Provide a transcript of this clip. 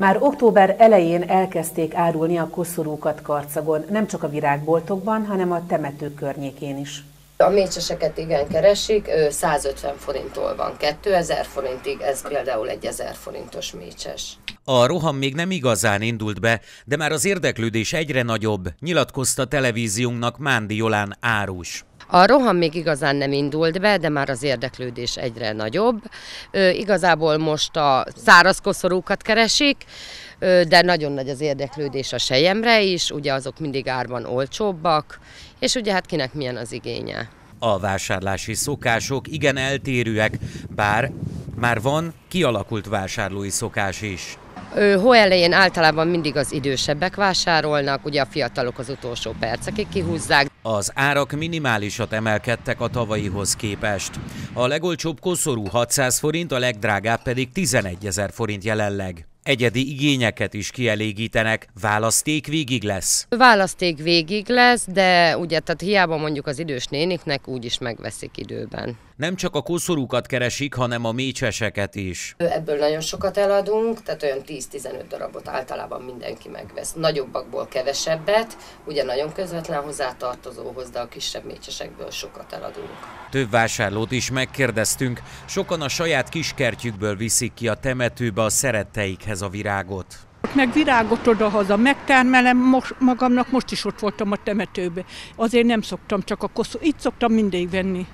Már október elején elkezdték árulni a koszorúkat Karcagon, nem csak a virágboltokban, hanem a temető környékén is. A mécseseket igen keresik, 150 forinttól van 2000 forintig, ez például egy 1000 forintos mécses. A roham még nem igazán indult be, de már az érdeklődés egyre nagyobb, nyilatkozta televíziónknak Mándi Jolán árus. A roham még igazán nem indult be, de már az érdeklődés egyre nagyobb. Igazából most a száraz koszorúkat keresik, de nagyon nagy az érdeklődés a sejemre is, ugye azok mindig árban olcsóbbak, és ugye hát kinek milyen az igénye. A vásárlási szokások igen eltérőek, bár már van kialakult vásárlói szokás is. Hó elején általában mindig az idősebbek vásárolnak, ugye a fiatalok az utolsó percekig kihúzzák. Az árak minimálisat emelkedtek a tavalyihoz képest. A legolcsóbb koszorú 600 forint, a legdrágább pedig 11 ezer forint jelenleg. Egyedi igényeket is kielégítenek, választék végig lesz. Választék végig lesz, de ugye tehát hiába mondjuk az idős néniknek úgyis megveszik időben. Nem csak a koszorúkat keresik, hanem a mécseseket is. Ebből nagyon sokat eladunk, tehát olyan 10-15 darabot általában mindenki megvesz. Nagyobbakból kevesebbet, ugye nagyon közvetlen hozzátartozóhoz, de a kisebb mécsesekből sokat eladunk. Több vásárlót is megkérdeztünk, sokan a saját kiskertjükből viszik ki a temetőbe a szeretteikhez a virágot. Meg virágot oda-haza megtermelem, most, magamnak most is ott voltam a temetőbe. Azért nem szoktam csak a koszor, itt szoktam mindig venni.